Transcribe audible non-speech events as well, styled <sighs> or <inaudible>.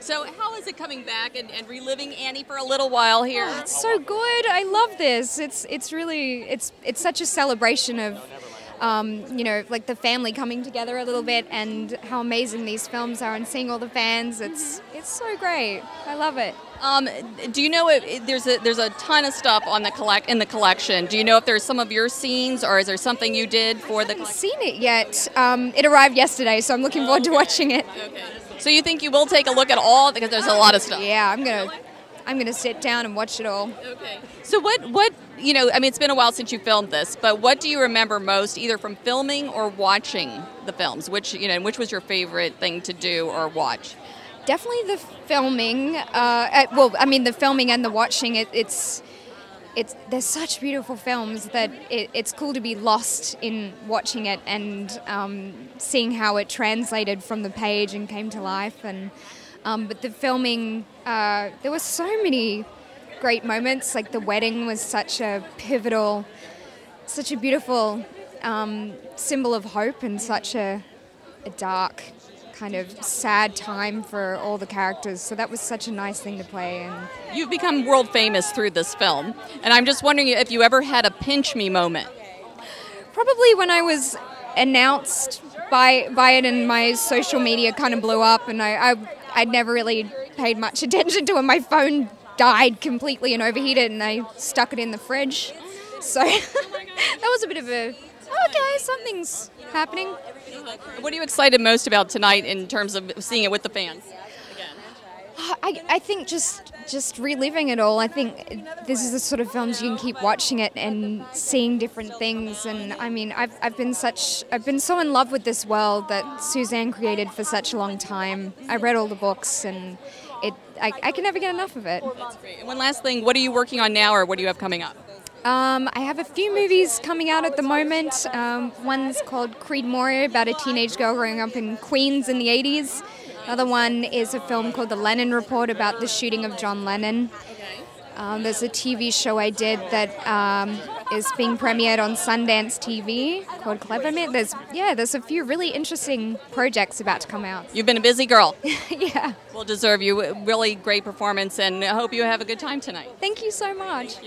So, how is it coming back and, and reliving Annie for a little while here? Oh, it's so good. I love this. It's it's really it's it's such a celebration of. Um, you know, like the family coming together a little bit, and how amazing these films are, and seeing all the fans. It's it's so great. I love it. Um, do you know if there's a there's a ton of stuff on the collect in the collection? Do you know if there's some of your scenes, or is there something you did for the? I haven't seen it yet. Um, it arrived yesterday, so I'm looking forward to watching it. Okay. So you think you will take a look at all because there's a lot of stuff. Yeah, I'm gonna I'm gonna sit down and watch it all. Okay. So what what you know? I mean, it's been a while since you filmed this, but what do you remember most, either from filming or watching the films? Which you know, which was your favorite thing to do or watch? Definitely the filming. Uh, uh, well, I mean the filming and the watching. It, it's it's there's such beautiful films that it, it's cool to be lost in watching it and um, seeing how it translated from the page and came to life. And um, but the filming, uh, there were so many great moments. Like the wedding was such a pivotal, such a beautiful um, symbol of hope and such a, a dark kind of sad time for all the characters. So that was such a nice thing to play. And you've become world famous through this film, and I'm just wondering if you ever had a pinch me moment. Probably when I was announced by by it, and my social media kind of blew up, and I, I I'd never really paid much <laughs> attention to it. My phone died completely and overheated, and I stuck it in the fridge. So <laughs> that was a bit of a okay, something's happening. What are you excited most about tonight in terms of seeing it with the fans? <sighs> I, I think just just reliving it all. I think this is the sort of films you can keep watching it and seeing different things. And I mean, I've, I've been such I've been so in love with this world that Suzanne created for such a long time. I read all the books and it I, I can never get enough of it. That's great. And one last thing, what are you working on now, or what do you have coming up? Um, I have a few movies coming out at the moment. Um, one's called Creed Moria, about a teenage girl growing up in Queens in the 80s. Another one is a film called The Lennon Report about the shooting of John Lennon. Um, there's a TV show I did that um, is being premiered on Sundance TV called Cleverman. There's yeah, there's a few really interesting projects about to come out. You've been a busy girl. <laughs> yeah. We'll deserve you. Really great performance, and I hope you have a good time tonight. Thank you so much.